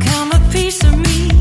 come a piece of me.